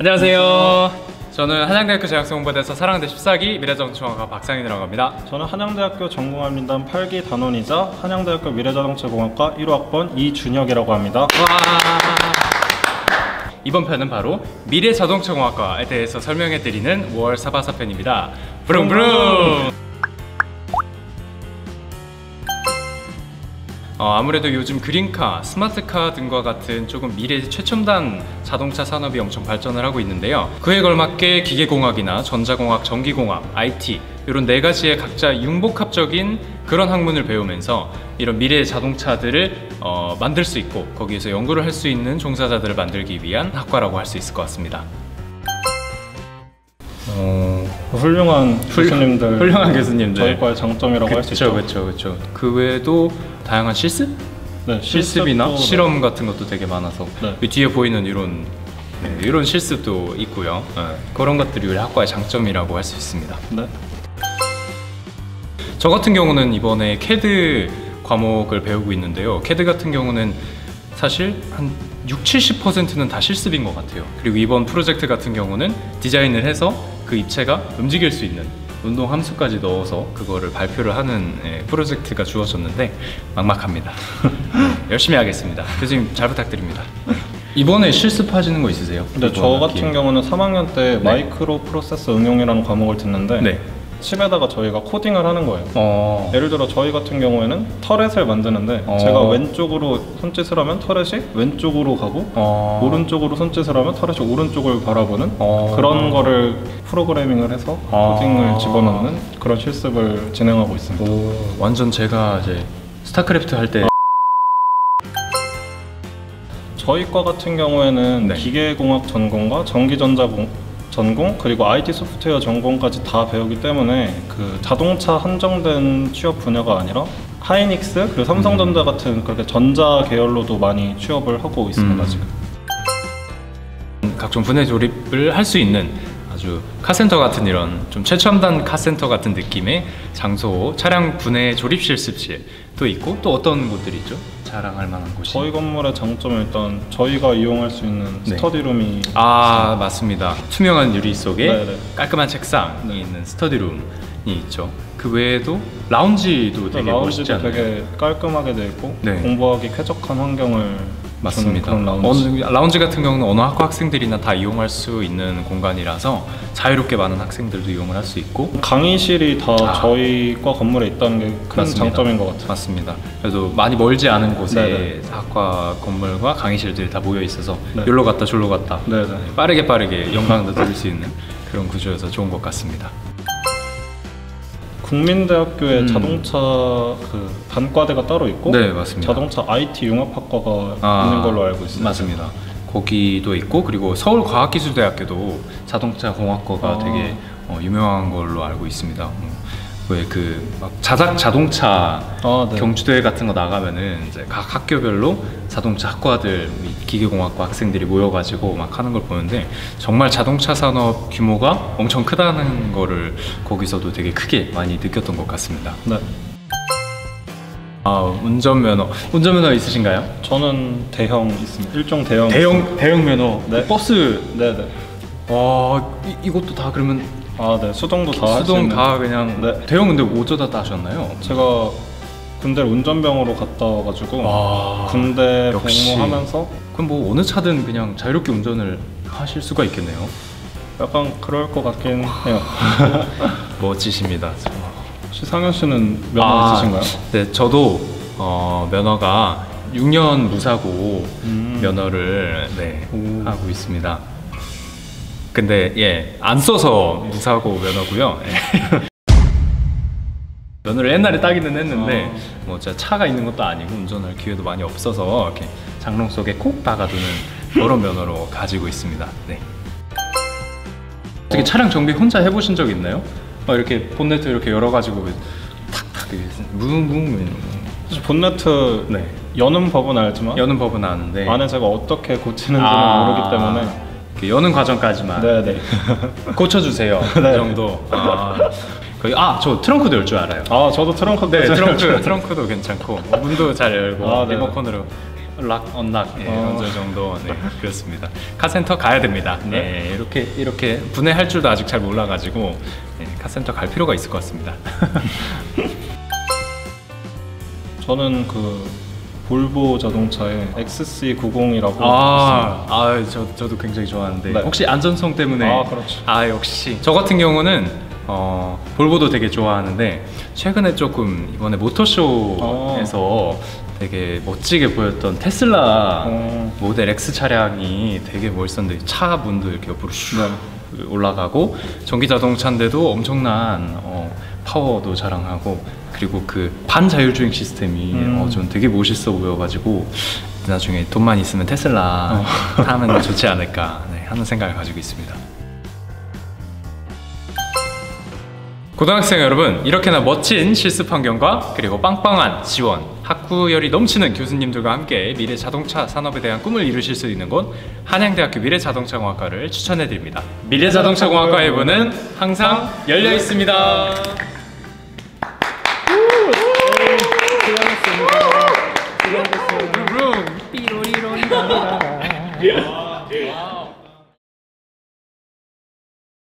안녕하세요. 저는 한양대학교 재학생본부에서 사랑대 14기 미래자동차학과 박상인이라고 합니다. 저는 한양대학교 전공합민단 8기 단원이자 한양대학교 미래자동차공학과 1호학번 이준혁이라고 합니다. 와. 이번 편은 바로 미래자동차공학과에 대해서 설명해드리는 5월 사바사 편입니다. 부릉부릉! 어, 아무래도 요즘 그린카, 스마트카 등과 같은 조금 미래 최첨단 자동차 산업이 엄청 발전을 하고 있는데요. 그에 걸맞게 기계공학이나 전자공학, 전기공학, IT 이런 네 가지의 각자 융복합적인 그런 학문을 배우면서 이런 미래의 자동차들을 어, 만들 수 있고 거기에서 연구를 할 수 있는 종사자들을 만들기 위한 학과라고 할 수 있을 것 같습니다. 어, 훌륭한 교수님들, 훌륭한 교수님들. 저희 과의 장점이라고 할 수 있죠. 그렇죠, 그렇죠. 그 외에도 다양한 실습? 네, 실습이나 실습도 실험 같은 것도 되게 많아서 네. 이 뒤에 보이는 이런 네, 이런 실습도 있고요. 네, 그런 것들이 우리 학과의 장점이라고 할 수 있습니다. 네. 저 같은 경우는 이번에 캐드 과목을 배우고 있는데요. 캐드 같은 경우는 사실 한 6, 70%는 다 실습인 것 같아요. 그리고 이번 프로젝트 같은 경우는 디자인을 해서 그 입체가 움직일 수 있는 운동 함수까지 넣어서 그거를 발표를 하는 예, 프로젝트가 주어졌는데 막막합니다. 네, 열심히 하겠습니다. 교수님 잘 부탁드립니다. 이번에 실습하시는 거 있으세요? 근데 저 이번 같은 학기에? 경우는 3학년 때 마이크로 프로세서 응용이라는 과목을 듣는데 네. 칩에다가 저희가 코딩을 하는 거예요. 어. 예를 들어 저희 같은 경우에는 터렛을 만드는데 어. 제가 왼쪽으로 손짓을 하면 터렛이 왼쪽으로 가고 어. 오른쪽으로 손짓을 하면 터렛이 오른쪽을 바라보는 어. 그런 거를 프로그래밍을 해서 아. 코딩을 집어넣는 그런 실습을 진행하고 있습니다. 오, 완전 제가 이제 스타크래프트 할때 저희 과 같은 경우에는 네. 기계공학 전공과 전기전자 공- 전공 그리고 IT 소프트웨어 전공까지 다 배우기 때문에 그 자동차 한정된 취업 분야가 아니라 하이닉스 그리고 삼성전자 같은 그렇게 전자 계열로도 많이 취업을 하고 있습니다 음. 지금. 각종 분해 조립을 할 수 있는 아주 카센터 같은 이런 좀 최첨단 카센터 같은 느낌의 장소 차량 분해 조립 실습실도 있고 또 어떤 곳들이 있죠? 자랑할 만한 곳이 저희 건물의 장점은 일단 저희가 이용할 수 있는 네. 스터디룸이 아 맞습니다 투명한 유리 속에 네네. 깔끔한 책상이 있는 스터디룸이 있죠 그 외에도 라운지도 되게 멋있지 라운지도 않나요? 되게 깔끔하게 되어 있고 네. 공부하기 쾌적한 환경을 맞습니다. 라운지. 어느, 라운지 같은 경우는 어느 학과 학생들이나 다 이용할 수 있는 공간이라서 자유롭게 많은 학생들도 이용을 할 수 있고 강의실이 다 아. 저희 과 건물에 있다는 게 큰. 장점인 것 같아요. 맞습니다. 그래도 많이 멀지 않은 곳에 네네. 학과 건물과 강의실들이 다 모여 있어서 네. 여기로 갔다 저기로 갔다 네네. 빠르게 빠르게 영광도 들을 수 있는 그런 구조여서 좋은 것 같습니다. 국민대학교에 음. 자동차 그 단과대가 따로 있고 네, 맞습니다. 자동차 IT 융합학과가 아, 있는 걸로 알고 있습니다. 맞습니다. 거기도 있고 그리고 서울과학기술대학교도 자동차 공학과가 아. 되게 어, 유명한 걸로 알고 있습니다. 왜그막 자작 자동차 아, 네. 경주대회 같은 거 나가면은 이제 각 학교별로 자동차 학과들 및 기계공학과 학생들이 모여가지고 막 하는 걸 보는데 정말 자동차 산업 규모가 엄청 크다는 거를 거기서도 되게 크게 많이 느꼈던 것 같습니다. 네. 아 운전면허 운전면허 있으신가요? 저는 대형 있습니다. 일종 대형. 대형 대형 면허 네. 버스 네네. 와 이, 이것도 다 그러면 아, 네. 수동도 다 할수 수동. 다 그냥 네. 대형 근데 어쩌다 따셨나요? 제가 군대 운전병으로 갔다 와가지고 와 군대 역시. 복무하면서 그럼 뭐 어느 차든 그냥 자유롭게 운전을 하실 수가 있겠네요. 약간 그럴 것 같긴 해요. 멋지십니다. 혹시 상현 씨는 면허 아, 있으신가요? 네, 저도 어, 면허가 6년 무사고 음. 면허를 네, 오. 하고 있습니다. 근데 예, 안 써서 무사고 면허고요. 예. 면허를 옛날에 따기는 했는데 아. 뭐 진짜 차가 있는 것도 아니고 운전할 기회도 많이 없어서 이렇게 장롱 속에 콕 박아두는 그런 면허로 가지고 있습니다. 네. 어떻게 차량 정비 혼자 해보신 적 있나요? 막 이렇게 본네트 이렇게 열어가지고 탁탁 사실 본네트 네 여는 법은 알지만 여는 법은 아는데 안에 제가 어떻게 고치는지는 아, 모르기 때문에 여는 과정까지만 네네. 고쳐주세요. 그 네. 정도. 아, 아저 트렁크도 열 줄 알아요. 아 저도 트렁크 네 트렁크 트렁크도 괜찮고 문도 잘 열고 아, 네. 리모컨으로 lock, unlock 예, 어. 어느 정도 네, 그렇습니다. 카센터 가야 됩니다. 네. 이렇게 이렇게 분해할 줄도 아직 잘 몰라가지고 네, 카센터 갈 필요가 있을 것 같습니다. 저는 그 볼보 자동차의 XC90이라고 아, 아 저, 저도 굉장히 좋아하는데 네. 혹시 안전성 때문에 아, 그렇죠. 아 역시 저 같은 경우는 어, 볼보도 되게 좋아하는데 최근에 조금 이번에 모터쇼에서 되게 멋지게 보였던 테슬라 어. 모델 X 차량이 되게 멋있었는데 차 문도 이렇게 옆으로 슉 네. 올라가고 전기 자동차인데도 엄청난 어, 파워도 자랑하고 그리고 그 반자율주행 시스템이 음. 어, 전 되게 멋있어 보여가지고 나중에 돈만 있으면 테슬라 어. 타면 좋지 않을까 네, 하는 생각을 가지고 있습니다. 고등학생 여러분, 이렇게나 멋진 실습 환경과 그리고 빵빵한 지원, 학구열이 넘치는 교수님들과 함께 미래 자동차 산업에 대한 꿈을 이루실 수 있는 곳 한양대학교 미래자동차공학과를 추천해 드립니다. 미래자동차공학과의 문은 항상 열려 있습니다.